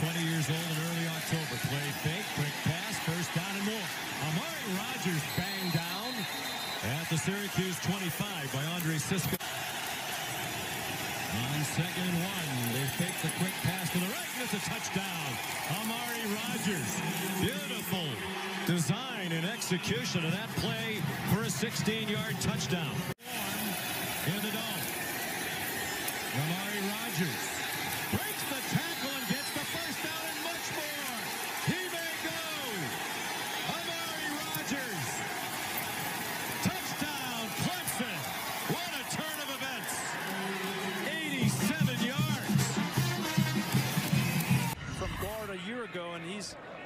20 years old in early October. Play fake, quick pass, first down and more. Amari Rodgers banged down at the Syracuse 25 by Andre Cisco. On second and one, they fake the quick pass to the right, and it's a touchdown. Amari Rodgers. Beautiful design and execution of that play for a 16-yard touchdown. In the dome. Amari Rodgers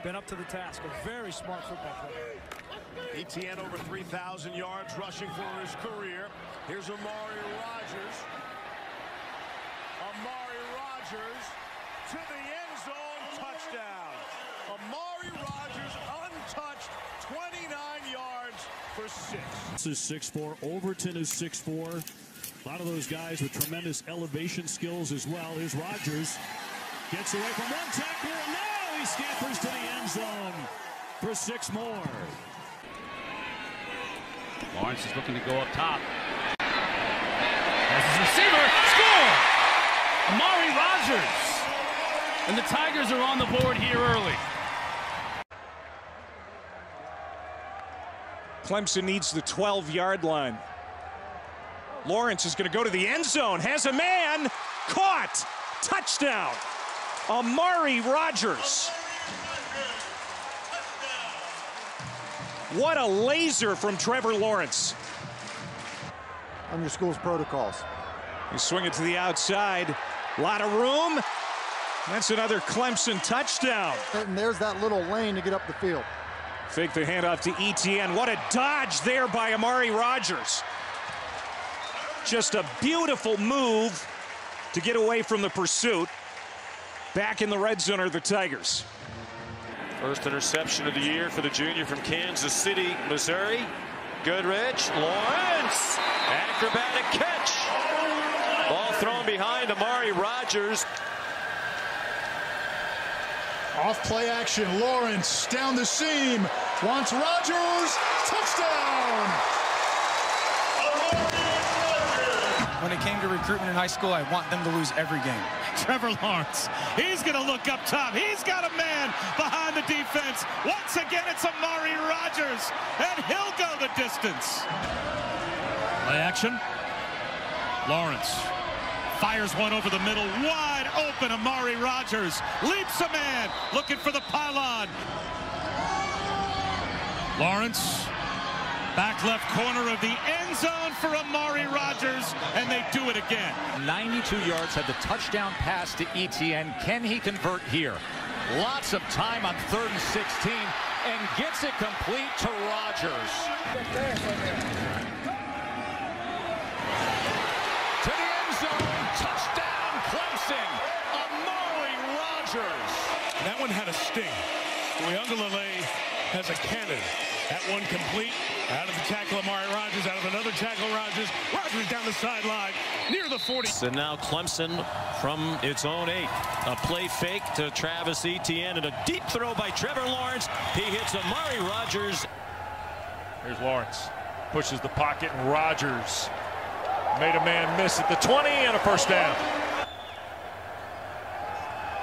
been up to the task. A very smart football player. Etienne over 3,000 yards rushing for his career. Here's Amari Rodgers. Amari Rodgers to the end zone touchdown. Amari Rodgers untouched 29 yards for six. This is 6'4". Overton is 6'4". A lot of those guys with tremendous elevation skills as well. Here's Rodgers. Gets away from one tackle. And scampers to the end zone for six more. Lawrence is looking to go up top. As his receiver, score! Amari Rodgers. And the Tigers are on the board here early. Clemson needs the 12-yard line. Lawrence is going to go to the end zone. Has a man. Caught. Touchdown. Amari Rodgers. What a laser from Trevor Lawrence. on your school's protocols. You swing it to the outside. A lot of room. That's another Clemson touchdown. And there's that little lane to get up the field. Fake the handoff to Etienne. What a dodge there by Amari Rodgers. Just a beautiful move to get away from the pursuit. Back in the red zone are the Tigers. First interception of the year for the junior from Kansas City, Missouri. Goodrich, Lawrence, acrobatic catch. Ball thrown behind Amari Rodgers. Off play action, Lawrence down the seam, wants Rodgers, touchdown! When it came to recruitment in high school, I want them to lose every game. Trevor Lawrence. He's going to look up top. He's got a man behind the defense. Once again, it's Amari Rodgers, and he'll go the distance. Play action. Lawrence fires one over the middle. Wide open. Amari Rodgers leaps a man looking for the pylon. Lawrence Back left corner of the end zone for Amari Rodgers, and they do it again. 92 yards, had the touchdown pass to Etienne. Can he convert here? Lots of time on third and 16, and gets it complete to Rodgers. To the end zone, touchdown Clemson, Amari Rodgers. That one had a sting. Uiagalelei has a cannon. That one complete. Out of the tackle, Amari Rodgers. Out of another tackle, Rodgers. Rodgers down the sideline, near the 40. And now Clemson from its own eight. A play fake to Travis Etienne and a deep throw by Trevor Lawrence. He hits Amari Rodgers. Here's Lawrence. Pushes the pocket, and Rodgers made a man miss at the 20 and a first down.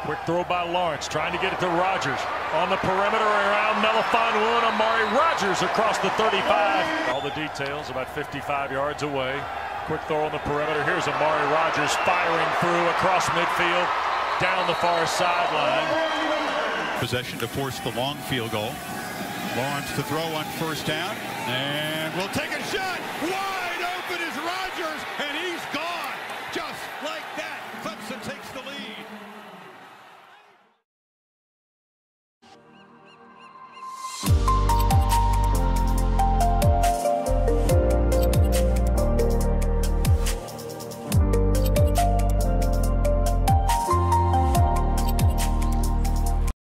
Quick throw by Lawrence, trying to get it to Rodgers. On the perimeter around Melifonwu, and Amari Rodgers across the 35. All the details about 55 yards away. Quick throw on the perimeter. Here's Amari Rodgers firing through across midfield, down the far sideline. Possession to force the long field goal. Lawrence to throw on first down, and we'll take a shot. Wide